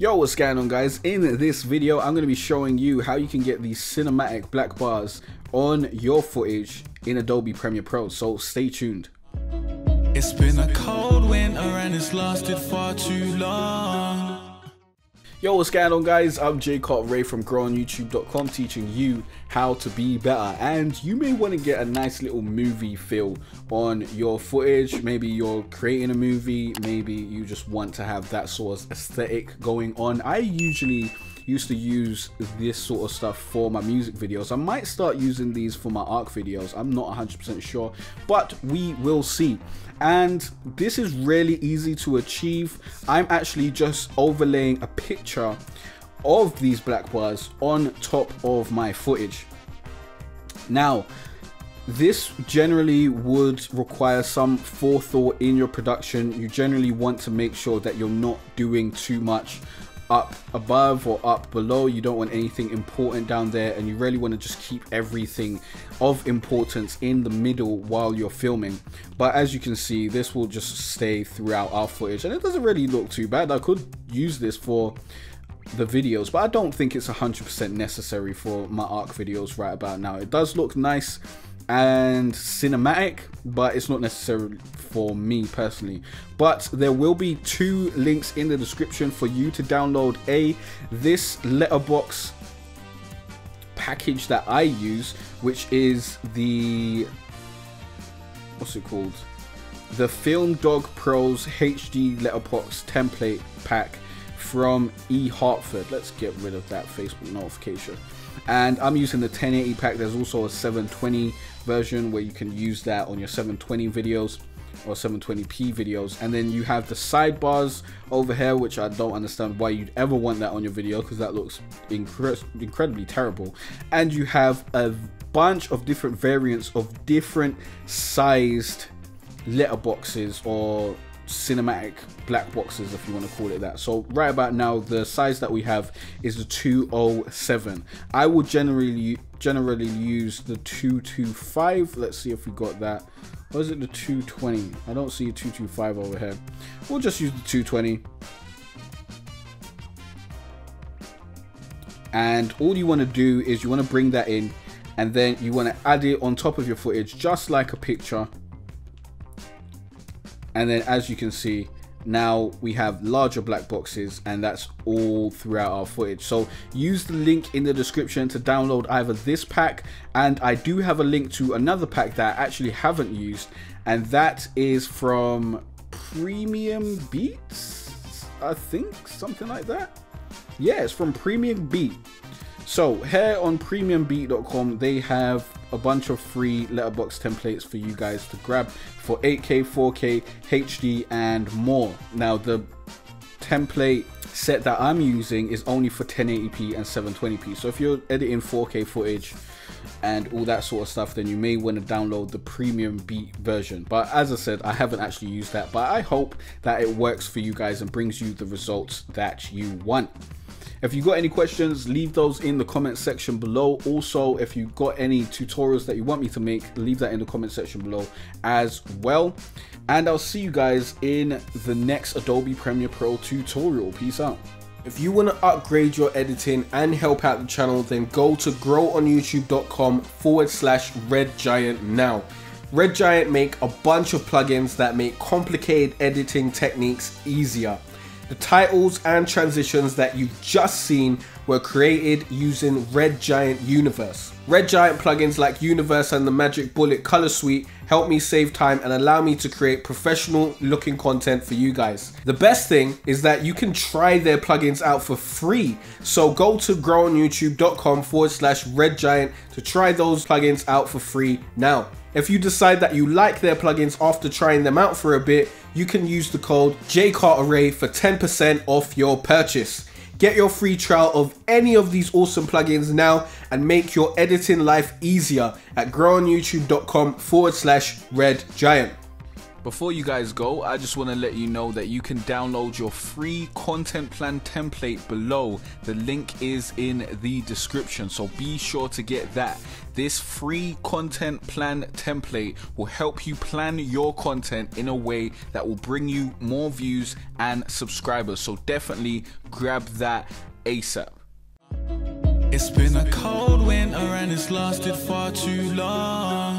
Yo, what's going on guys? In this video, I'm going to be showing you how you can get these cinematic black bars on your footage in Adobe Premiere Pro, so stay tuned. It's been a cold winter and it's lasted far too long. Yo, what's going on guys? I'm Jay Ray from growonyoutube.com teaching you how to be better and you may want to get a nice little movie feel on your footage. Maybe you're creating a movie, maybe you just want to have that sort of aesthetic going on. I usually used to use this sort of stuff for my music videos. I might start using these for my ARK videos. I'm not 100% sure, but we will see and this is really easy to achieve i'm actually just overlaying a picture of these black bars on top of my footage. Now this generally would require some forethought in your production. You generally want to make sure that you're not doing too much up above or up below. You don't want anything important down there and you really want to just keep everything of importance in the middle while you're filming. But as you can see this will just stay throughout our footage and it doesn't really look too bad. I could use this for the videos but I don't think it's 100% necessary for my ARK videos right about now. It does look nice and cinematic, but it's not necessarily for me personally. But there will be two links in the description for you to download a this letterbox package that I use, which is the what's it called? The Film Dog Pros HD Letterbox template pack from E Hartford. Let's get rid of that Facebook notification. And I'm using the 1080 pack. There's also a 720 version where you can use that on your 720 videos or 720p videos and then you have the sidebars over here which I don't understand why you'd ever want that on your video because that looks incre incredibly terrible and you have a bunch of different variants of different sized letterboxes or cinematic black boxes if you want to call it that. So right about now the size that we have is the 207 i will generally generally use the 225 let's see if we got that. Or is it the 220 i don't see a 225 over here. We'll just use the 220 and all you want to do is you want to bring that in and then you want to add it on top of your footage just like a picture and then as you can see now we have larger black boxes and that's all throughout our footage. So use the link in the description to download either this pack and i do have a link to another pack that i actually haven't used and that is from premium beats i think something like that. Yeah it's from premium beat. So here on premiumbeat.com, they have a bunch of free letterbox templates for you guys to grab for 8K, 4K, HD, and more. Now the template set that I'm using is only for 1080p and 720p. So if you're editing 4K footage and all that sort of stuff, then you may want to download the premium beat version. But as I said, I haven't actually used that, but I hope that it works for you guys and brings you the results that you want. If you got any questions, leave those in the comment section below. Also, if you got any tutorials that you want me to make, leave that in the comment section below as well. And I'll see you guys in the next Adobe Premiere Pro tutorial. Peace out. If you want to upgrade your editing and help out the channel, then go to growonyoutube.com forward slash red giant now. Red Giant make a bunch of plugins that make complicated editing techniques easier. The titles and transitions that you've just seen were created using Red Giant Universe. Red Giant plugins like Universe and the Magic Bullet Color Suite help me save time and allow me to create professional looking content for you guys. The best thing is that you can try their plugins out for free. So go to growonyoutube.com forward slash red giant to try those plugins out for free now. If you decide that you like their plugins after trying them out for a bit, you can use the code JayCartere for 10% off your purchase. Get your free trial of any of these awesome plugins now and make your editing life easier at growonyoutube.com forward slash red giant. Before you guys go, I just want to let you know that you can download your free content plan template below. The link is in the description, so be sure to get that. This free content plan template will help you plan your content in a way that will bring you more views and subscribers. So definitely grab that ASAP. It's been a cold winter and it's lasted far too long.